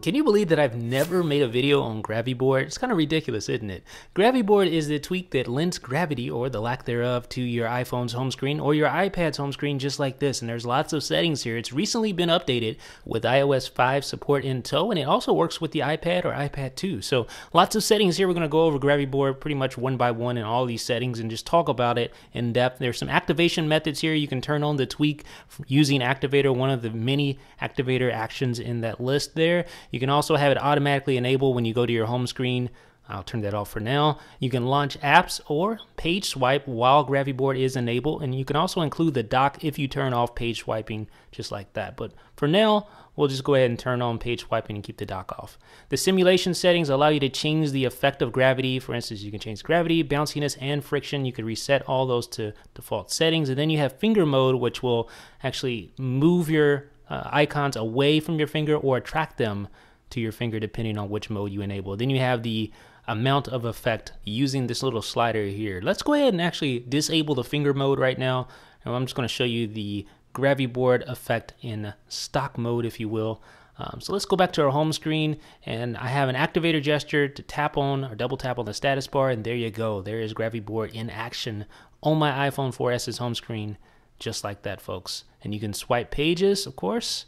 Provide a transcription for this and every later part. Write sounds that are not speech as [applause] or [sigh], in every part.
Can you believe that I've never made a video on GraviBoard? It's kind of ridiculous, isn't it? GraviBoard is the tweak that lends gravity, or the lack thereof, to your iPhone's home screen or your iPad's home screen just like this. And there's lots of settings here. It's recently been updated with iOS 5 support in tow, and it also works with the iPad or iPad 2. So lots of settings here. We're going to go over GraviBoard pretty much one by one in all these settings and just talk about it in depth. There's some activation methods here. You can turn on the tweak using Activator, one of the many Activator actions in that list there. You can also have it automatically enable when you go to your home screen. I'll turn that off for now. You can launch apps or page swipe while GraviBoard is enabled, and you can also include the dock if you turn off page swiping, just like that. But for now, we'll just go ahead and turn on page swiping and keep the dock off. The simulation settings allow you to change the effect of gravity. For instance, you can change gravity, bounciness, and friction. You can reset all those to default settings. And then you have finger mode, which will actually move your uh, icons away from your finger or attract them to your finger depending on which mode you enable. Then you have the amount of effect using this little slider here. Let's go ahead and actually disable the finger mode right now. And I'm just going to show you the GraviBoard effect in stock mode, if you will. Um, so let's go back to our home screen and I have an activator gesture to tap on or double tap on the status bar and there you go. There is GraviBoard in action on my iPhone 4S's home screen just like that folks. And you can swipe pages of course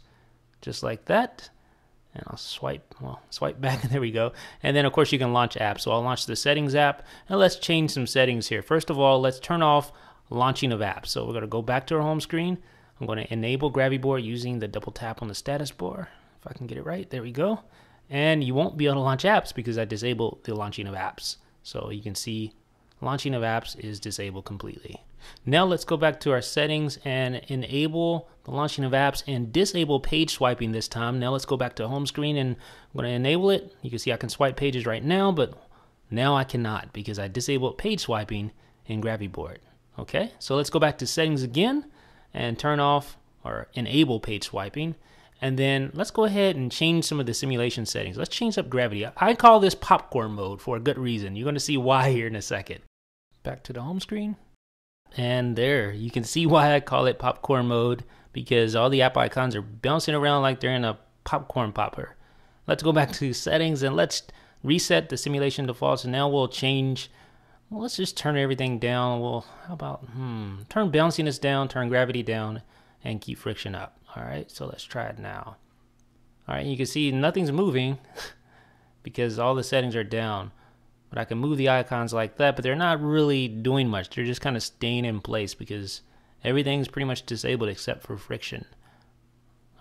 just like that and I'll swipe, well, swipe [laughs] back, and there we go. And then, of course, you can launch apps. So I'll launch the settings app, and let's change some settings here. First of all, let's turn off launching of apps. So we're going to go back to our home screen. I'm going to enable GraviBoard using the double tap on the status bar. If I can get it right, there we go. And you won't be able to launch apps because I disabled the launching of apps. So you can see launching of apps is disabled completely. Now let's go back to our settings and enable the launching of apps and disable page swiping this time. Now let's go back to home screen and I'm going to enable it. You can see I can swipe pages right now, but now I cannot because I disabled page swiping in GraviBoard. Okay, so let's go back to settings again and turn off or enable page swiping. And then let's go ahead and change some of the simulation settings. Let's change up gravity. I call this popcorn mode for a good reason. You're going to see why [laughs] here in a second. Back to the home screen. And there, you can see why I call it popcorn mode because all the app icons are bouncing around like they're in a popcorn popper. Let's go back to settings and let's reset the simulation defaults. And now we'll change, well, let's just turn everything down. Well, how about, hmm, turn bounciness down, turn gravity down, and keep friction up. All right, so let's try it now. All right, you can see nothing's moving [laughs] because all the settings are down. But I can move the icons like that, but they're not really doing much. They're just kind of staying in place because everything's pretty much disabled except for friction.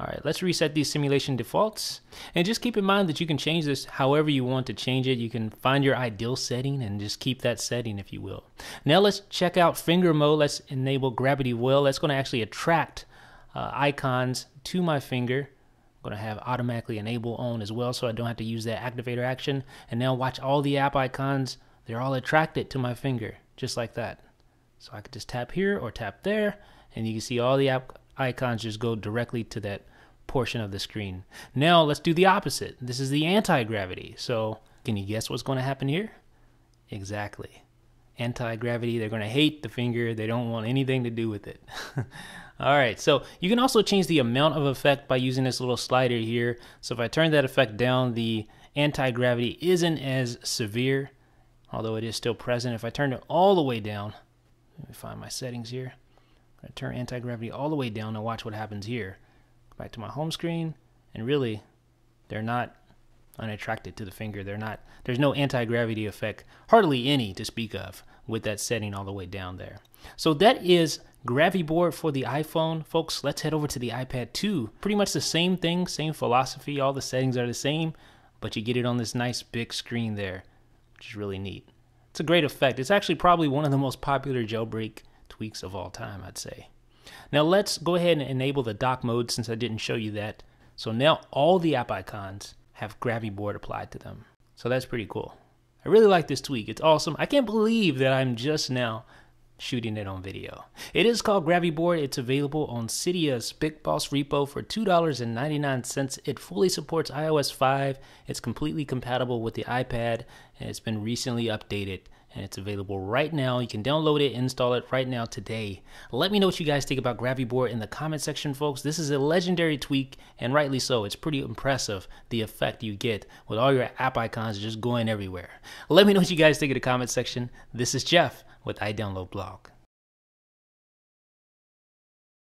All right, let's reset these simulation defaults. And just keep in mind that you can change this however you want to change it. You can find your ideal setting and just keep that setting if you will. Now let's check out finger mode. Let's enable gravity well. That's going to actually attract uh, icons to my finger going to have automatically enable on as well so I don't have to use that activator action. And now watch all the app icons. They're all attracted to my finger, just like that. So I could just tap here or tap there, and you can see all the app icons just go directly to that portion of the screen. Now let's do the opposite. This is the anti-gravity. So can you guess what's going to happen here? Exactly. Anti-gravity, they're going to hate the finger. They don't want anything to do with it. [laughs] All right, so you can also change the amount of effect by using this little slider here. So if I turn that effect down, the anti-gravity isn't as severe, although it is still present. If I turn it all the way down, let me find my settings here. I turn anti-gravity all the way down and watch what happens here. Back to my home screen, and really, they're not unattracted to the finger. They're not. There's no anti-gravity effect, hardly any to speak of, with that setting all the way down there. So that is GraviBoard for the iPhone. Folks, let's head over to the iPad 2. Pretty much the same thing, same philosophy. All the settings are the same, but you get it on this nice big screen there, which is really neat. It's a great effect. It's actually probably one of the most popular jailbreak tweaks of all time, I'd say. Now let's go ahead and enable the dock mode since I didn't show you that. So now all the app icons have GraviBoard applied to them. So that's pretty cool. I really like this tweak. It's awesome. I can't believe that I'm just now shooting it on video. It is called GraviBoard. It's available on Cydia's Big Boss repo for $2.99. It fully supports iOS 5. It's completely compatible with the iPad and it's been recently updated and it's available right now. You can download it, install it right now today. Let me know what you guys think about GraviBoard in the comment section, folks. This is a legendary tweak, and rightly so. It's pretty impressive the effect you get with all your app icons just going everywhere. Let me know what you guys think in the comment section. This is Jeff with iDownload Blog.